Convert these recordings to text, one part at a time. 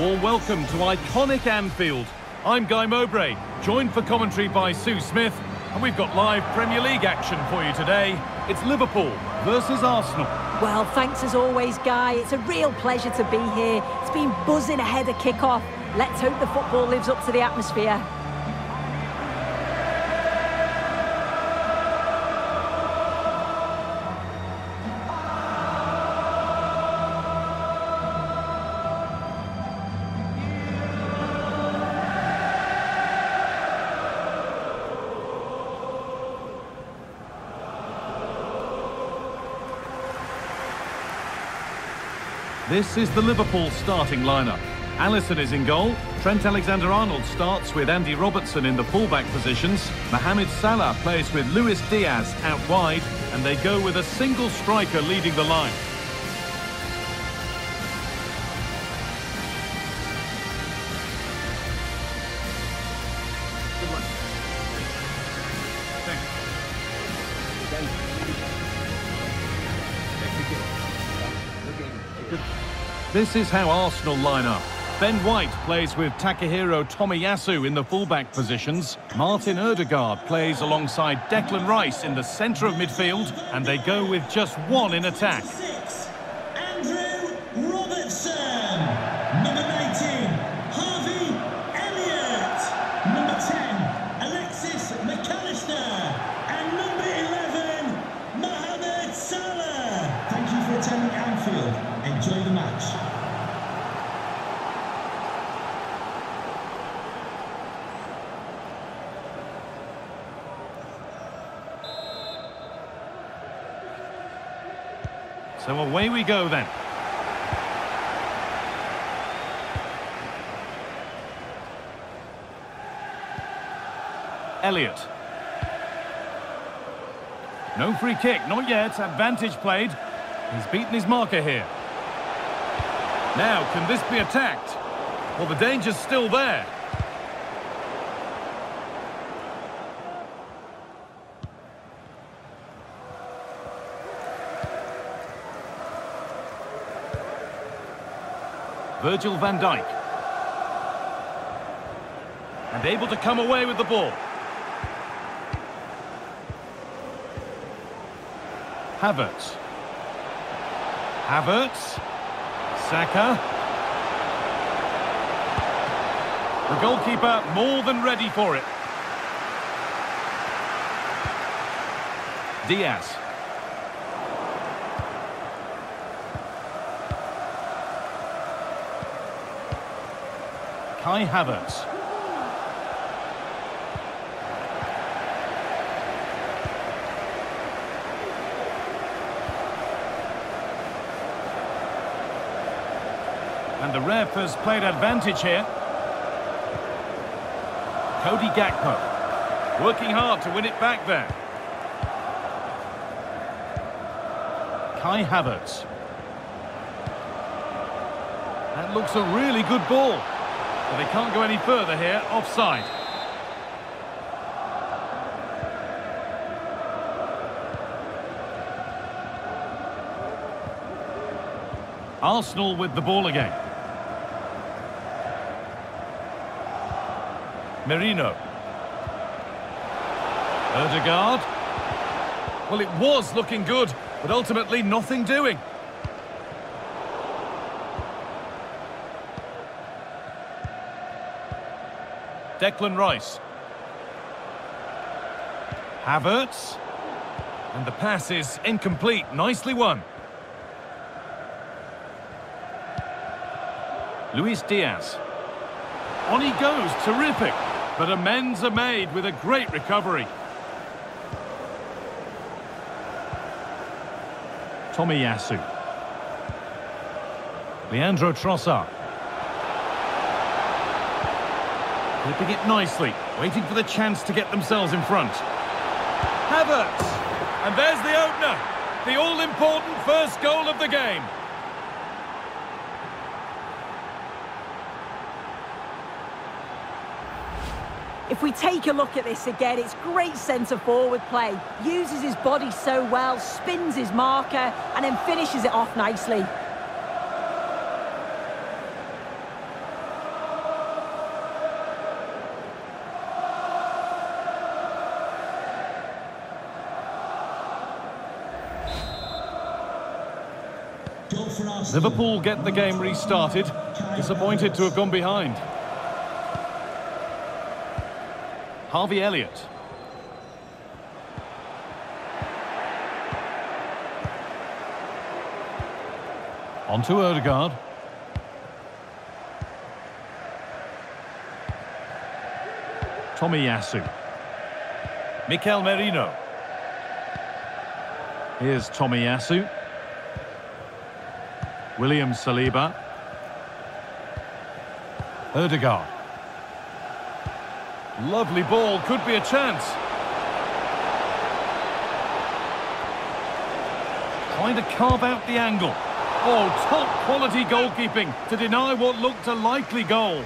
warm welcome to iconic Anfield. I'm Guy Mowbray, joined for commentary by Sue Smith, and we've got live Premier League action for you today. It's Liverpool versus Arsenal. Well, thanks as always, Guy. It's a real pleasure to be here. It's been buzzing ahead of kick-off. Let's hope the football lives up to the atmosphere. This is the Liverpool starting lineup. Alisson is in goal. Trent Alexander-Arnold starts with Andy Robertson in the fullback positions. Mohamed Salah plays with Luis Diaz out wide. And they go with a single striker leading the line. This is how Arsenal line up. Ben White plays with Takehiro Tomiyasu in the fullback positions. Martin Odegaard plays alongside Declan Rice in the centre of midfield. And they go with just one in attack. Away we go then. Elliott. No free kick, not yet. Advantage played. He's beaten his marker here. Now, can this be attacked? Well, the danger's still there. Virgil van Dijk. And able to come away with the ball. Havertz. Havertz. Saka. The goalkeeper more than ready for it. Diaz. Kai Havertz. And the ref has played advantage here. Cody Gakpo. Working hard to win it back there. Kai Havertz. That looks a really good ball. But they can't go any further here, offside. Arsenal with the ball again. Merino. Odegaard. Well, it was looking good, but ultimately nothing doing. Declan Rice. Havertz. And the pass is incomplete. Nicely won. Luis Diaz. On he goes. Terrific. But amends are made with a great recovery. Tomiyasu. Leandro Trossard. Clipping it nicely, waiting for the chance to get themselves in front. Havertz! And there's the opener. The all-important first goal of the game. If we take a look at this again, it's great centre-forward play. Uses his body so well, spins his marker, and then finishes it off nicely. Liverpool get the game restarted. Disappointed to have gone behind. Harvey Elliott. On to Odegaard. Tomiyasu. Mikel Merino. Here's Tomiyasu. William Saliba. Odegaard. Lovely ball, could be a chance. Trying to carve out the angle. Oh, top quality goalkeeping to deny what looked a likely goal.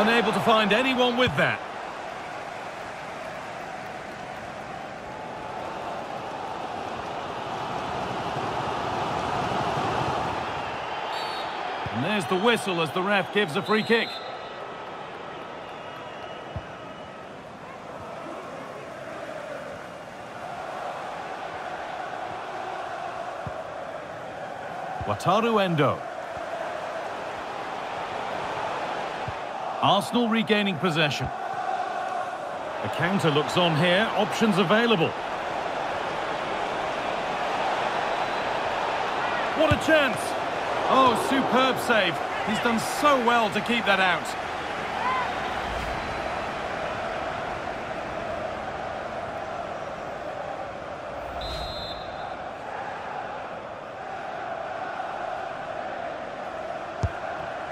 Unable to find anyone with that. And there's the whistle as the ref gives a free kick. Wataru Endo. Arsenal regaining possession. The counter looks on here, options available. What a chance! Oh, superb save. He's done so well to keep that out.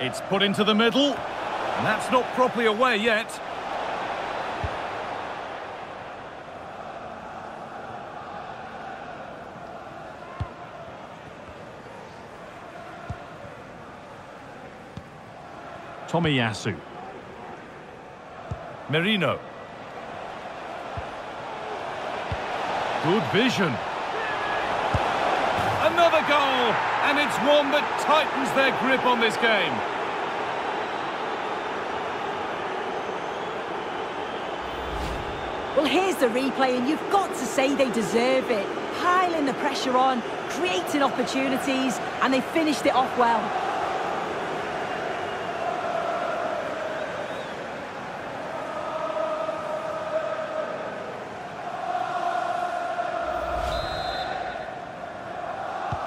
It's put into the middle. And that's not properly away yet. Tomiyasu. Merino. Good vision. Another goal! And it's one that tightens their grip on this game. Well, here's the replay, and you've got to say they deserve it. Piling the pressure on, creating opportunities, and they finished it off well.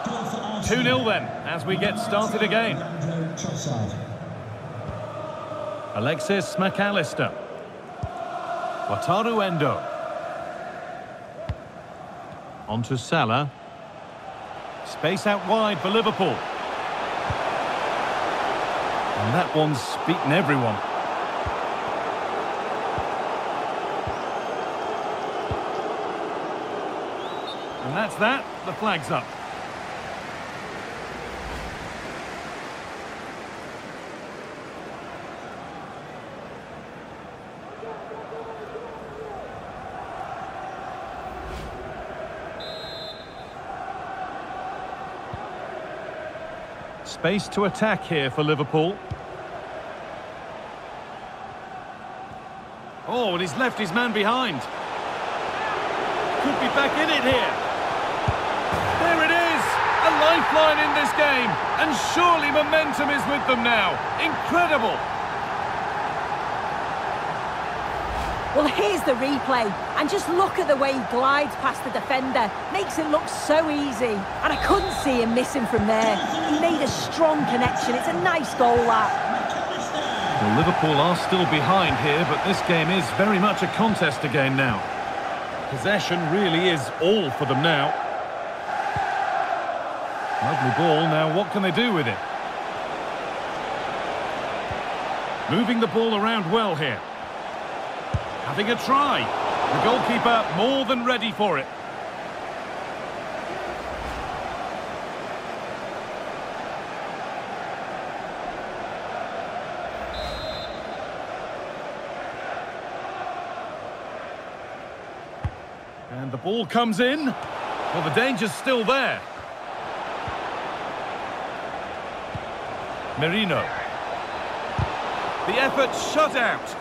Goal for Arsenal. 2-0 then, as we get started again. Alexis Mac Allister. Wataru Endo. On to Salah. Space out wide for Liverpool. And that one's beaten everyone. And that's that. The flag's up. Space to attack here for Liverpool. Oh, and he's left his man behind. Could be back in it here. There it is! A lifeline in this game. And surely momentum is with them now. Incredible! Well, here's the replay, and just look at the way he glides past the defender. Makes it look so easy, and I couldn't see him missing from there. He made a strong connection. It's a nice goal, that. Well, Liverpool are still behind here, but this game is very much a contest again now. Possession really is all for them now. Lovely ball, now what can they do with it? Moving the ball around well here. Having a try. The goalkeeper more than ready for it. And the ball comes in. Well, the danger's still there. Merino. The effort shut out.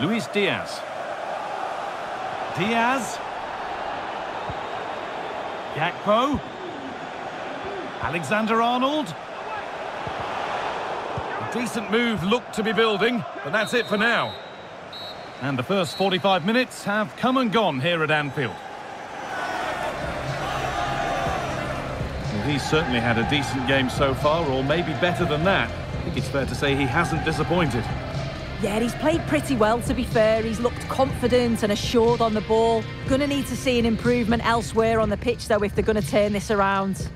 Luis Diaz. Diaz. Gakpo. Alexander Arnold. A decent move looked to be building, but that's it for now. And the first 45 minutes have come and gone here at Anfield. Well, he's certainly had a decent game so far, or maybe better than that. I think it's fair to say he hasn't disappointed. Yeah, he's played pretty well, to be fair. He's looked confident and assured on the ball. Gonna need to see an improvement elsewhere on the pitch, though, if they're going to turn this around.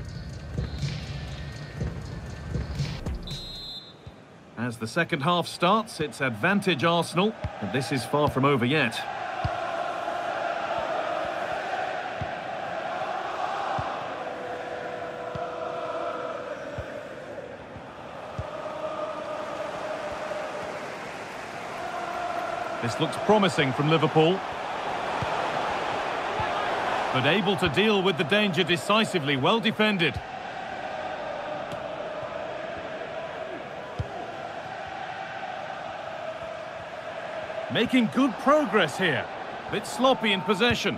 As the second half starts, it's advantage Arsenal, but this is far from over yet. Looks promising from Liverpool. But able to deal with the danger decisively, well defended. Making good progress here. Bit sloppy in possession.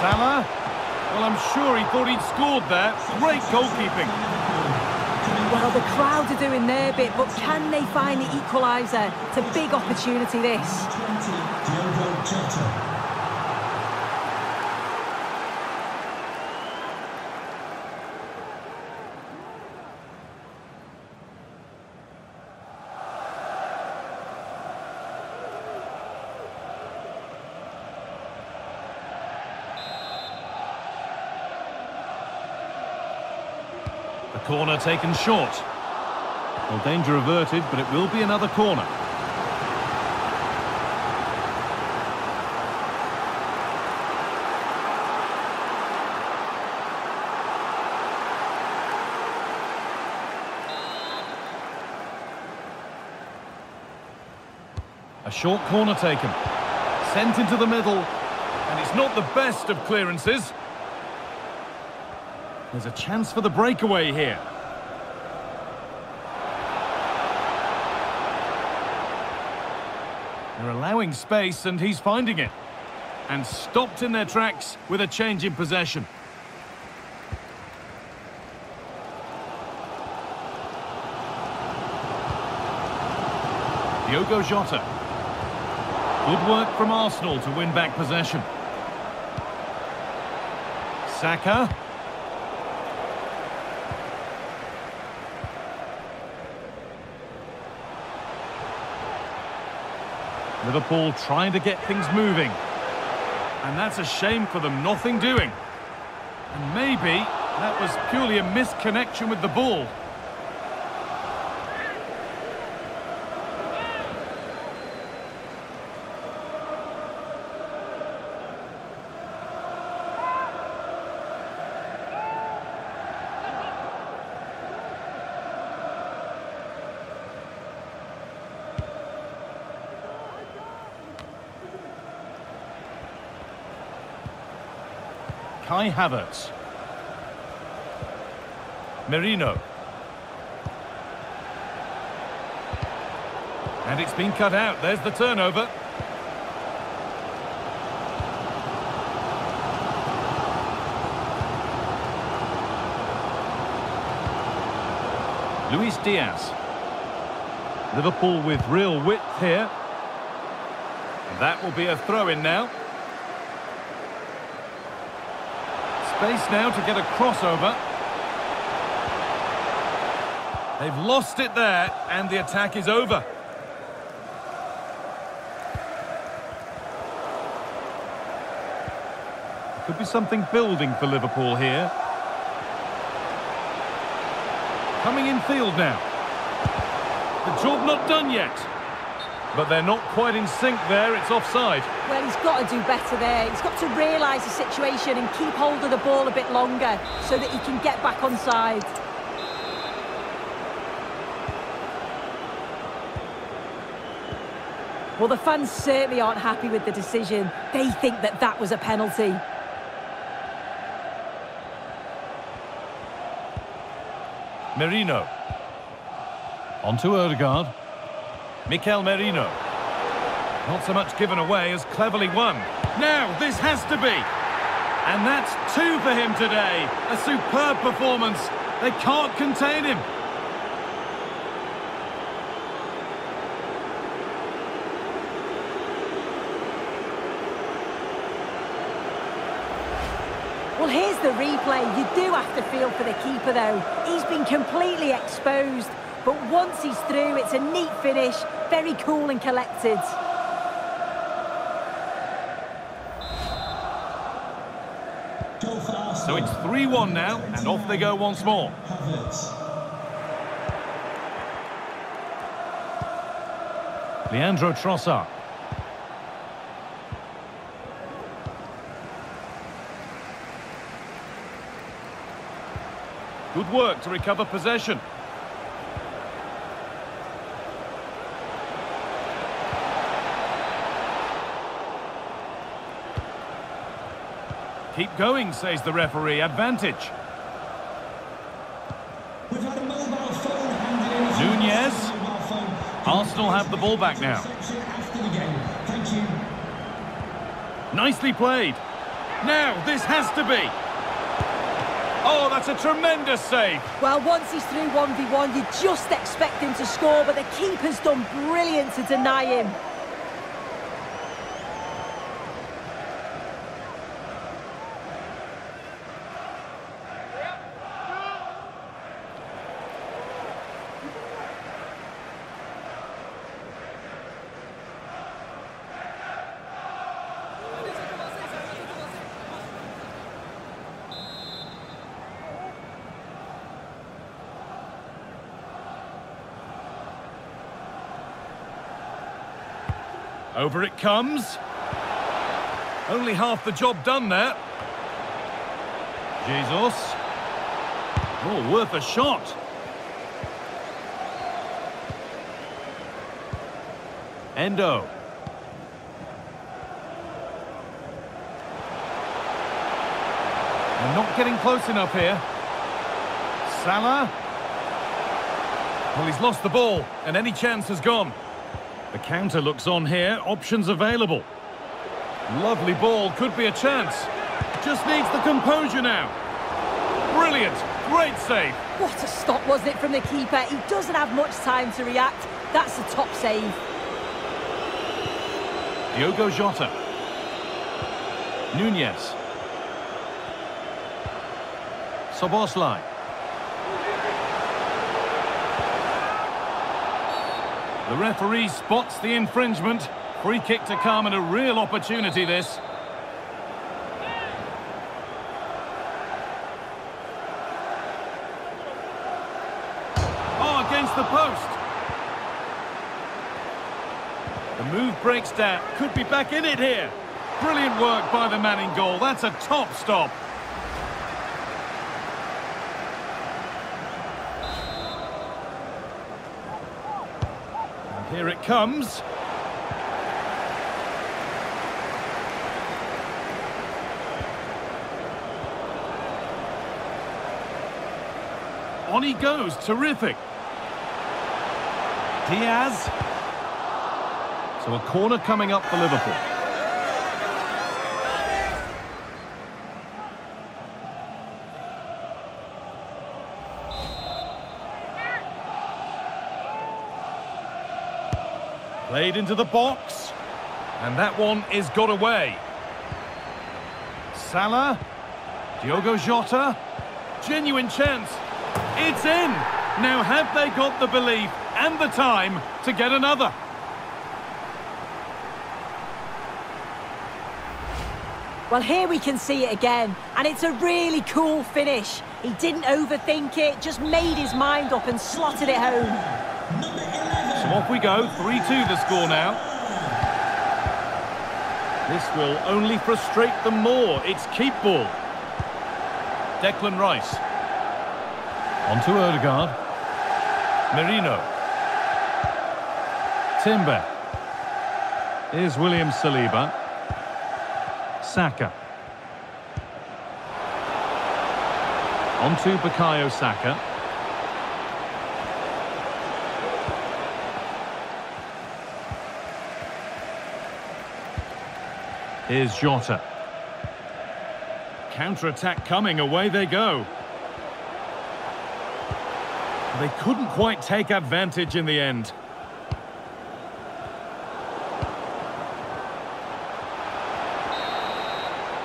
Salah. Well, I'm sure he thought he'd scored there. Great goalkeeping. Well, the crowd are doing their bit, but can they find the equaliser? It's a big opportunity, this. Corner taken short. Well, danger averted, but it will be another corner. A short corner taken. Sent into the middle. And it's not the best of clearances. There's a chance for the breakaway here. They're allowing space and he's finding it. And stopped in their tracks with a change in possession. Diogo Jota. Good work from Arsenal to win back possession. Saka. Liverpool trying to get things moving. And that's a shame for them, nothing doing. And maybe that was purely a misconnection with the ball. Kai Havertz. Merino. And it's been cut out. There's the turnover. Luis Diaz. Liverpool with real width here. That will be a throw-in now. Space now to get a crossover. They've lost it there, and the attack is over. Could be something building for Liverpool here. Coming in field now. The job not done yet. But they're not quite in sync there, it's offside. Well, he's got to do better there. He's got to realise the situation and keep hold of the ball a bit longer so that he can get back on side. Well, the fans certainly aren't happy with the decision. They think that that was a penalty. Merino. On to Odegaard. Mikel Merino. Not so much given away as cleverly won. Now, this has to be. And that's two for him today. A superb performance. They can't contain him. Well, here's the replay. You do have to feel for the keeper, though. He's been completely exposed. But once he's through, it's a neat finish. Very cool and collected. So it's 3-1 now, and off they go once more. Leandro Trossard. Good work to recover possession. Keep going, says the referee. Advantage. Nunez. Arsenal have the ball back now. Nicely played. Now, this has to be. Oh, that's a tremendous save. Well, once he's through 1v1, you just expect him to score, but the keeper's done brilliant to deny him. Over it comes. Only half the job done there. Jesus. Oh, worth a shot. Endo. They're not getting close enough here. Salah. Well, he's lost the ball, and any chance has gone. The counter looks on here, options available. Lovely ball, could be a chance. Just needs the composure now. Brilliant, great save. What a stop, wasn't it, from the keeper? He doesn't have much time to react. That's a top save. Diogo Jota. Nunez. Szoboszlai. The referee spots the infringement. Free kick to come and a real opportunity this. Oh, against the post. The move breaks down. Could be back in it here. Brilliant work by the man in goal. That's a top stop. Here it comes. On he goes. Terrific. Diaz. So a corner coming up for Liverpool. Played into the box. And that one is got away. Salah. Diogo Jota. Genuine chance. It's in. Now have they got the belief and the time to get another? Well, here we can see it again, and it's a really cool finish. He didn't overthink it, just made his mind up and slotted it home. Number 11. So off we go, 3-2 the score now. This will only frustrate them more. It's keep ball. Declan Rice. On to Odegaard. Merino. Timber. Here's William Saliba. Saka. On to Saka. Here's Jota. Counter-attack coming, away they go. They couldn't quite take advantage in the end.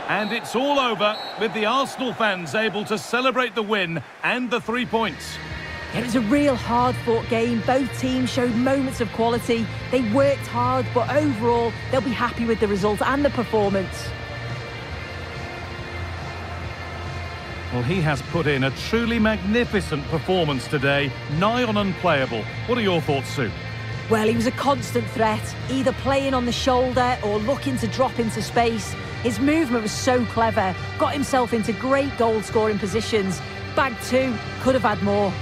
And it's all over with the Arsenal fans able to celebrate the win and the three points. It was a real hard-fought game. Both teams showed moments of quality. They worked hard, but overall, they'll be happy with the result and the performance. Well, he has put in a truly magnificent performance today, nigh on unplayable. What are your thoughts, Sue? Well, he was a constant threat, either playing on the shoulder or looking to drop into space. His movement was so clever, got himself into great goal-scoring positions. Bag two, could have had more.